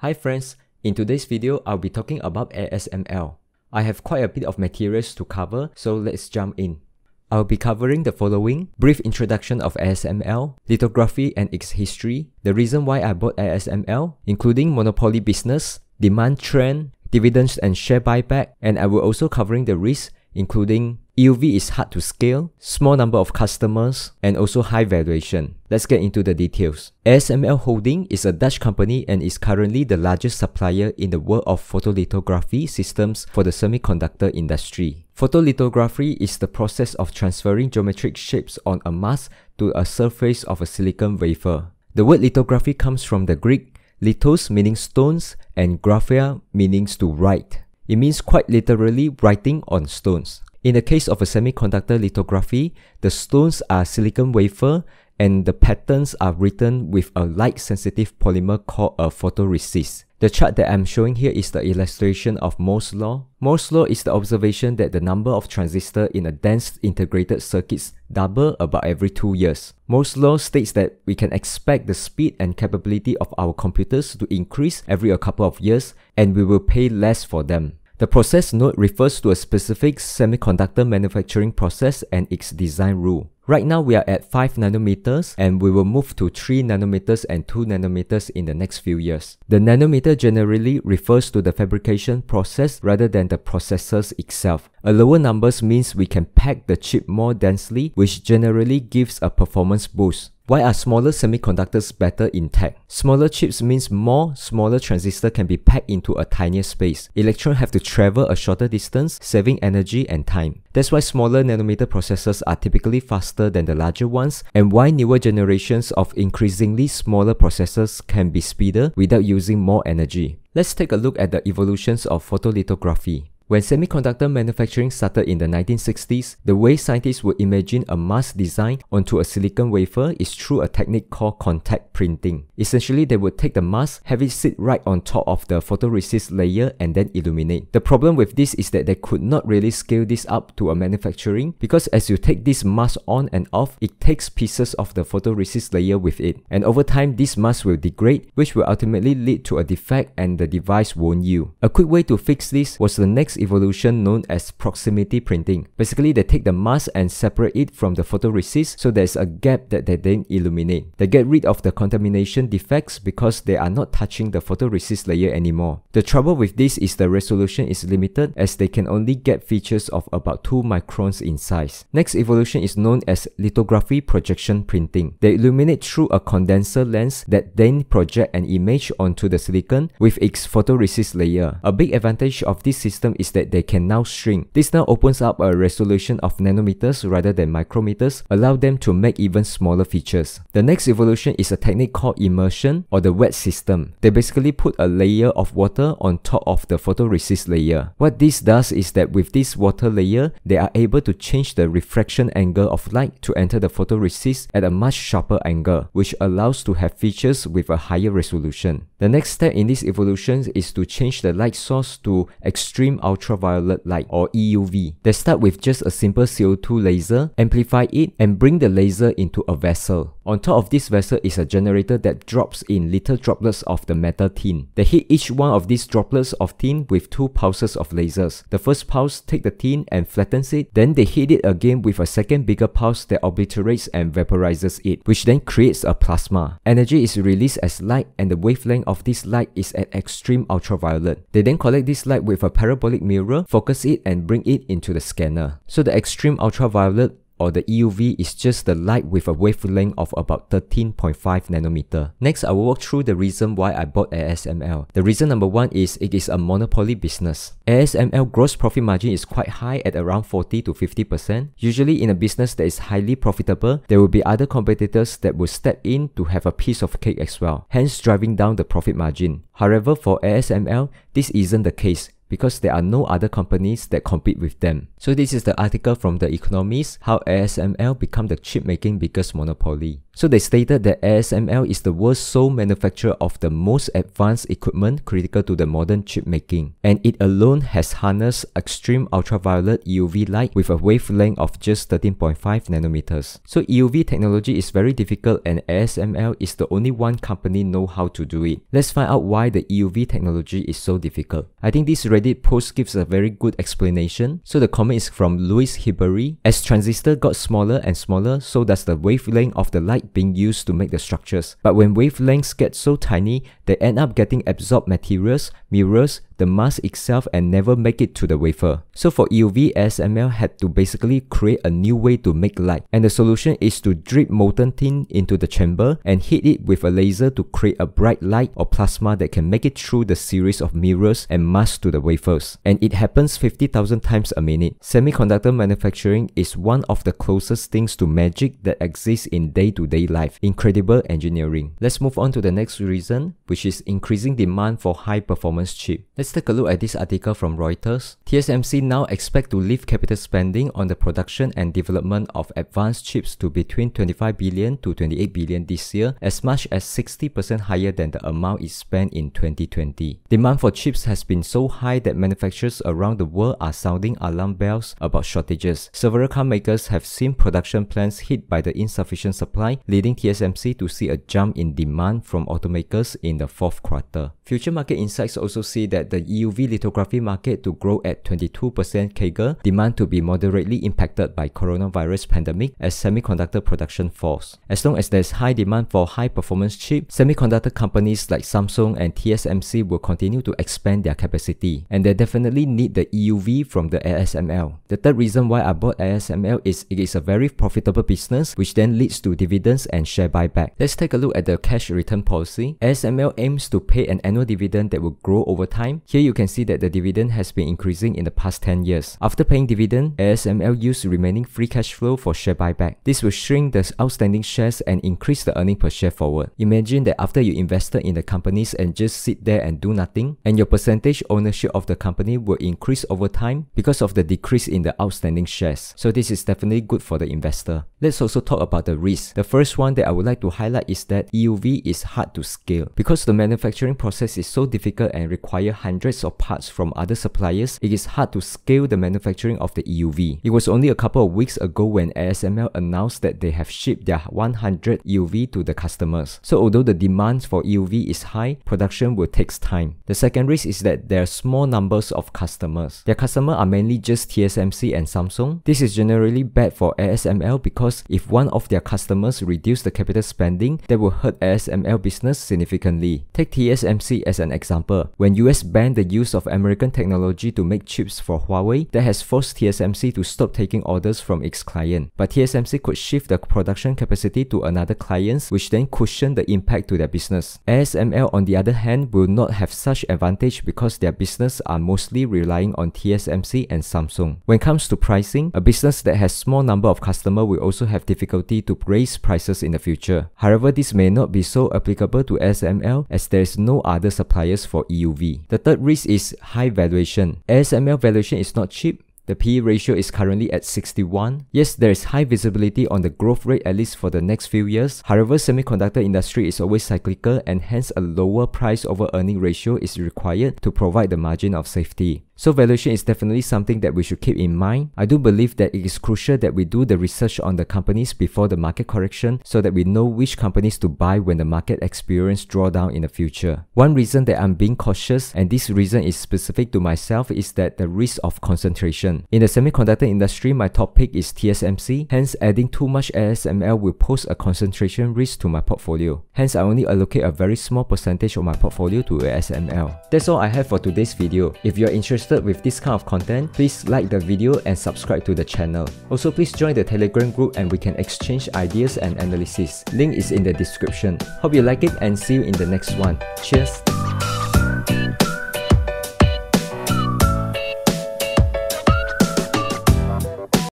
Hi friends, in today's video I'll be talking about ASML. I have quite a bit of materials to cover, so let's jump in. I'll be covering the following brief introduction of ASML, lithography and its history, the reason why I bought ASML, including monopoly business, demand trend, dividends and share buyback, and I will also covering the risks including EUV is hard to scale, small number of customers, and also high valuation. Let's get into the details. ASML Holding is a Dutch company and is currently the largest supplier in the world of photolithography systems for the semiconductor industry. Photolithography is the process of transferring geometric shapes on a mask to a surface of a silicon wafer. The word lithography comes from the Greek lithos meaning stones and graphia meaning to write. It means quite literally writing on stones. In the case of a semiconductor lithography, the stones are silicon wafer and the patterns are written with a light-sensitive polymer called a photoresist. The chart that I'm showing here is the illustration of Moore's law. Moore's law is the observation that the number of transistors in a dense integrated circuits double about every two years. Moore's law states that we can expect the speed and capability of our computers to increase every a couple of years and we will pay less for them. The process node refers to a specific semiconductor manufacturing process and its design rule. Right now we are at 5 nanometers and we will move to 3 nanometers and 2 nanometers in the next few years. The nanometer generally refers to the fabrication process rather than the processors itself. A lower numbers means we can pack the chip more densely which generally gives a performance boost. Why are smaller semiconductors better in tech? Smaller chips means more smaller transistors can be packed into a tinier space. Electrons have to travel a shorter distance, saving energy and time. That's why smaller nanometer processors are typically faster than the larger ones, and why newer generations of increasingly smaller processors can be speedier without using more energy. Let's take a look at the evolutions of photolithography. When semiconductor manufacturing started in the 1960s, the way scientists would imagine a mask design onto a silicon wafer is through a technique called contact printing. Essentially, they would take the mask, have it sit right on top of the photoresist layer and then illuminate. The problem with this is that they could not really scale this up to a manufacturing because as you take this mask on and off, it takes pieces of the photoresist layer with it. And over time, this mask will degrade, which will ultimately lead to a defect and the device won't yield. A quick way to fix this was the next evolution known as proximity printing. Basically, they take the mask and separate it from the photoresist so there's a gap that they then illuminate. They get rid of the contamination defects because they are not touching the photoresist layer anymore. The trouble with this is the resolution is limited as they can only get features of about 2 microns in size. Next evolution is known as lithography projection printing. They illuminate through a condenser lens that then project an image onto the silicon with its photoresist layer. A big advantage of this system is is that they can now shrink. This now opens up a resolution of nanometers rather than micrometers, allow them to make even smaller features. The next evolution is a technique called immersion or the wet system. They basically put a layer of water on top of the photoresist layer. What this does is that with this water layer, they are able to change the refraction angle of light to enter the photoresist at a much sharper angle, which allows to have features with a higher resolution. The next step in this evolution is to change the light source to extreme ultraviolet light or EUV. They start with just a simple CO2 laser, amplify it and bring the laser into a vessel. On top of this vessel is a generator that drops in little droplets of the metal tin. They hit each one of these droplets of tin with two pulses of lasers. The first pulse takes the tin and flattens it, then they hit it again with a second bigger pulse that obliterates and vaporizes it, which then creates a plasma. Energy is released as light and the wavelength of this light is at extreme ultraviolet. They then collect this light with a parabolic mirror, focus it and bring it into the scanner. So the extreme ultraviolet or the EUV is just the light with a wavelength of about 13.5 nanometer. Next, I will walk through the reason why I bought ASML. The reason number one is it is a monopoly business. ASML gross profit margin is quite high at around 40 to 50%. Usually in a business that is highly profitable, there will be other competitors that will step in to have a piece of cake as well, hence driving down the profit margin. However, for ASML, this isn't the case because there are no other companies that compete with them. So this is the article from The Economist, how ASML become the chip making biggest monopoly. So they stated that ASML is the world's sole manufacturer of the most advanced equipment critical to the modern chip making, and it alone has harnessed extreme ultraviolet EUV light with a wavelength of just 13.5 nanometers. So EUV technology is very difficult and ASML is the only one company know how to do it. Let's find out why the EUV technology is so difficult. I think this Reddit post gives a very good explanation. So the comment is from Louis Hibery. As transistor got smaller and smaller, so does the wavelength of the light being used to make the structures. But when wavelengths get so tiny, they end up getting absorbed materials, mirrors, the mask itself and never make it to the wafer. So for EUV, ASML had to basically create a new way to make light. And the solution is to drip molten tin into the chamber and hit it with a laser to create a bright light or plasma that can make it through the series of mirrors and masks to the wafers. And it happens 50,000 times a minute. Semiconductor manufacturing is one of the closest things to magic that exists in day-to-day -day life. Incredible engineering. Let's move on to the next reason, which is increasing demand for high performance chip. Let's Let's take a look at this article from Reuters. TSMC now expect to lift capital spending on the production and development of advanced chips to between 25 billion to 28 billion this year, as much as 60% higher than the amount it spent in 2020. Demand for chips has been so high that manufacturers around the world are sounding alarm bells about shortages. Several car makers have seen production plans hit by the insufficient supply, leading TSMC to see a jump in demand from automakers in the fourth quarter. Future market insights also see that the the EUV lithography market to grow at 22% CAGR, demand to be moderately impacted by coronavirus pandemic as semiconductor production falls. As long as there's high demand for high performance chip, semiconductor companies like Samsung and TSMC will continue to expand their capacity, and they definitely need the EUV from the ASML. The third reason why I bought ASML is it is a very profitable business, which then leads to dividends and share buyback. Let's take a look at the cash return policy. ASML aims to pay an annual dividend that will grow over time. Here you can see that the dividend has been increasing in the past 10 years. After paying dividend, ASML used remaining free cash flow for share buyback. This will shrink the outstanding shares and increase the earning per share forward. Imagine that after you invested in the companies and just sit there and do nothing, and your percentage ownership of the company will increase over time because of the decrease in the outstanding shares. So this is definitely good for the investor. Let's also talk about the risk. The first one that I would like to highlight is that EUV is hard to scale. Because the manufacturing process is so difficult and require hundreds hundreds of parts from other suppliers, it is hard to scale the manufacturing of the EUV. It was only a couple of weeks ago when ASML announced that they have shipped their 100 EUV to the customers. So although the demand for EUV is high, production will take time. The second risk is that there are small numbers of customers. Their customers are mainly just TSMC and Samsung. This is generally bad for ASML because if one of their customers reduce the capital spending, that will hurt ASML business significantly. Take TSMC as an example. When US banned the use of American technology to make chips for Huawei that has forced TSMC to stop taking orders from its client. But TSMC could shift the production capacity to another clients which then cushion the impact to their business. ASML on the other hand will not have such advantage because their business are mostly relying on TSMC and Samsung. When it comes to pricing, a business that has small number of customers will also have difficulty to raise prices in the future. However, this may not be so applicable to ASML as there is no other suppliers for EUV. The third risk is high valuation. ASML valuation is not cheap the PE ratio is currently at 61. Yes, there is high visibility on the growth rate at least for the next few years. However, semiconductor industry is always cyclical and hence a lower price over earning ratio is required to provide the margin of safety. So valuation is definitely something that we should keep in mind. I do believe that it is crucial that we do the research on the companies before the market correction so that we know which companies to buy when the market experience drawdown in the future. One reason that I'm being cautious and this reason is specific to myself is that the risk of concentration. In the semiconductor industry, my top pick is TSMC, hence adding too much ASML will pose a concentration risk to my portfolio. Hence I only allocate a very small percentage of my portfolio to ASML. That's all I have for today's video. If you're interested interested with this kind of content, please like the video and subscribe to the channel. Also, please join the Telegram group and we can exchange ideas and analysis. Link is in the description. Hope you like it and see you in the next one. Cheers!